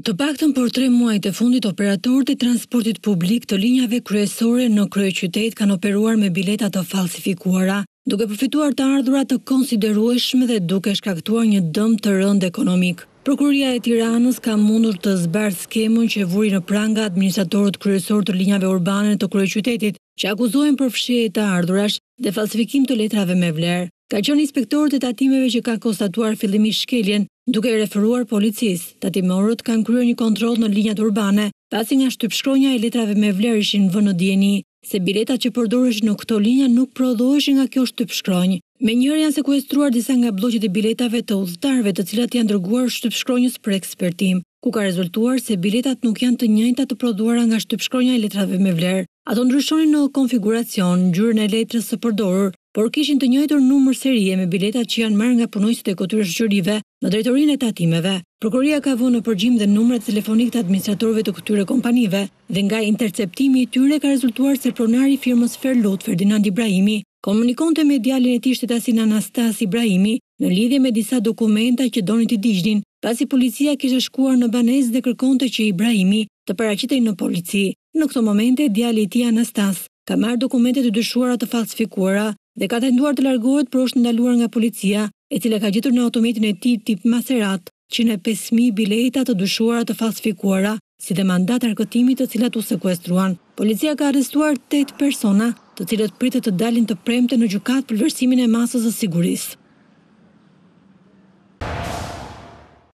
Të paktën për tre muajt e fundit operatorët e transportit publik të linjave kryesore në kryeqytet kanë operuar me bileta të falsifikuara, duke përfituar të ardhura të konsiderueshme dhe duke shkaktuar një dëm të rëndë ekonomik. Prokuroria e Tiranës ka mundur të zbardhë skemën që vuri në pranga administratorët kryesorë të linjave urbane të kryeqytetit, që akuzohen për fshehje të ardhurash dhe falsifikim të letrave me vlerë, kanë qenë inspektorët e tatimeve që kanë konstatuar fillimisht shkeljen, duke ia referuar policisë, tatimorët kanë kryer një kontroll në linjat urbane, pasi nga shtypshkronja e letrave me vlerë ishin vënë në dijeni se biletat që përdoreshin në këto linja nuk prodhoheshin nga kjo shtypshkronjë. Menjëherë janë sekuestruar disa nga blloqet e biletave të udhëtarëve të cilat i janë dërguar shtypshkronjës për ekspertim. ku ka rezultuar se biletat nuk janë të njëjta të prodhuara nga shtypshkronja e letrave me vlerë. Ato ndryshonin në konfiguracion, ngjyrën e letrës së përdorur, por kishin të njëjtin numër serie me biletat që janë marrë nga punonjësit e këtyre shoqërive në drejtorinë e tatimeve. Prokuroria ka vënë në përgjim dhe numrat telefonikë të administratorëve të këtyre kompanive dhe nga interceptimi i tyre ka rezultuar se pronari i firmës Ferlut, Ferdinand Ibrahimi, komunikonte me djalin e tij shtetasin Anastas Ibrahimi, në lidhje me disa dokumenta që donin t'i digjnin, pasi policia kishte shkuar në banesë dhe kërkonte që Ibrahimi të paraqitej në polici. Në këto momente, djali i tij Anastas ka marrë dokumentet e dyshuara të falsifikuara dhe ka tentuar të largohet por është ndaluar nga policia e cila ka gjetur në automjetin e tij tip Maserat, njëqind e pesë mijë bileta të dyshuara të falsifikuara, si dhe mandate arkëtimi të cilat u sekuestruan. Policia ka arrestuar tetë persona, të cilët pritet të dalin të premten në gjykatë për vlerësimin e masës së sigurisë.